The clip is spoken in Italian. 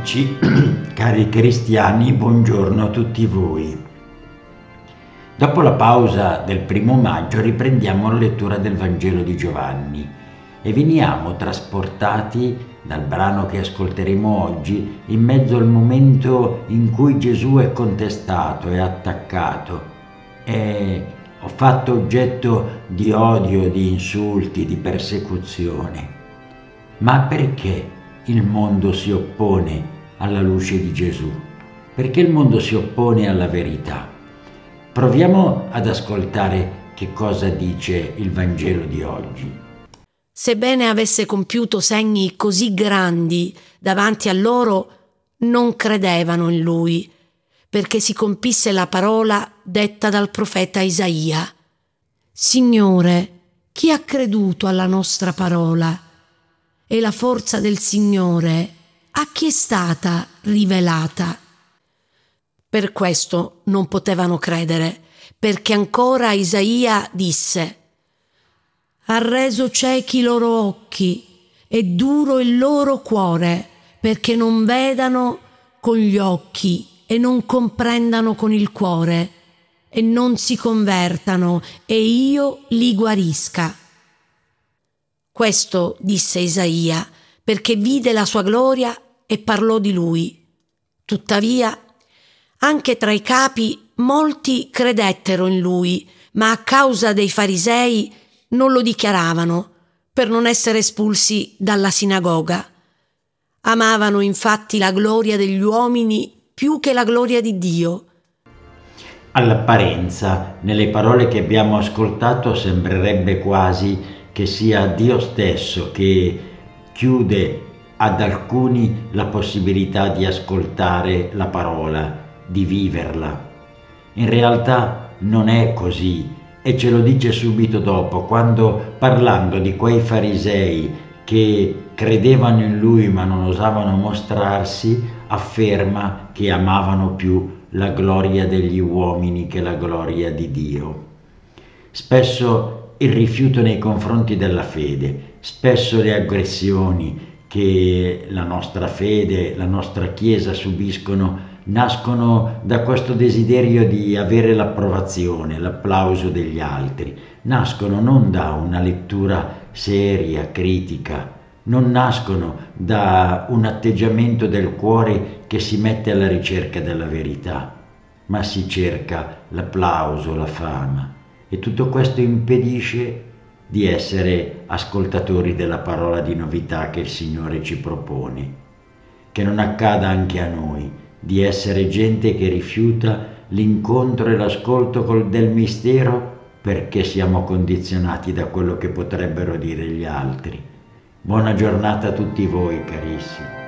amici, cari cristiani, buongiorno a tutti voi. Dopo la pausa del primo maggio riprendiamo la lettura del Vangelo di Giovanni e veniamo trasportati dal brano che ascolteremo oggi in mezzo al momento in cui Gesù è contestato, è attaccato, è fatto oggetto di odio, di insulti, di persecuzione. Ma perché? Il mondo si oppone alla luce di Gesù? Perché il mondo si oppone alla verità? Proviamo ad ascoltare che cosa dice il Vangelo di oggi. Sebbene avesse compiuto segni così grandi davanti a loro, non credevano in lui, perché si compisse la parola detta dal profeta Isaia. Signore, chi ha creduto alla nostra parola? E la forza del Signore a chi è stata rivelata. Per questo non potevano credere, perché ancora Isaia disse Ha reso ciechi i loro occhi e duro il loro cuore, perché non vedano con gli occhi e non comprendano con il cuore e non si convertano e io li guarisca. Questo disse Isaia, perché vide la sua gloria e parlò di lui. Tuttavia, anche tra i capi molti credettero in lui, ma a causa dei farisei non lo dichiaravano, per non essere espulsi dalla sinagoga. Amavano infatti la gloria degli uomini più che la gloria di Dio. All'apparenza, nelle parole che abbiamo ascoltato, sembrerebbe quasi che sia Dio stesso che chiude ad alcuni la possibilità di ascoltare la parola, di viverla. In realtà non è così e ce lo dice subito dopo, quando parlando di quei farisei che credevano in lui ma non osavano mostrarsi, afferma che amavano più la gloria degli uomini che la gloria di Dio. Spesso il rifiuto nei confronti della fede, spesso le aggressioni che la nostra fede, la nostra Chiesa subiscono nascono da questo desiderio di avere l'approvazione, l'applauso degli altri, nascono non da una lettura seria, critica, non nascono da un atteggiamento del cuore che si mette alla ricerca della verità, ma si cerca l'applauso, la fama. E tutto questo impedisce di essere ascoltatori della parola di novità che il Signore ci propone. Che non accada anche a noi di essere gente che rifiuta l'incontro e l'ascolto del mistero perché siamo condizionati da quello che potrebbero dire gli altri. Buona giornata a tutti voi carissimi.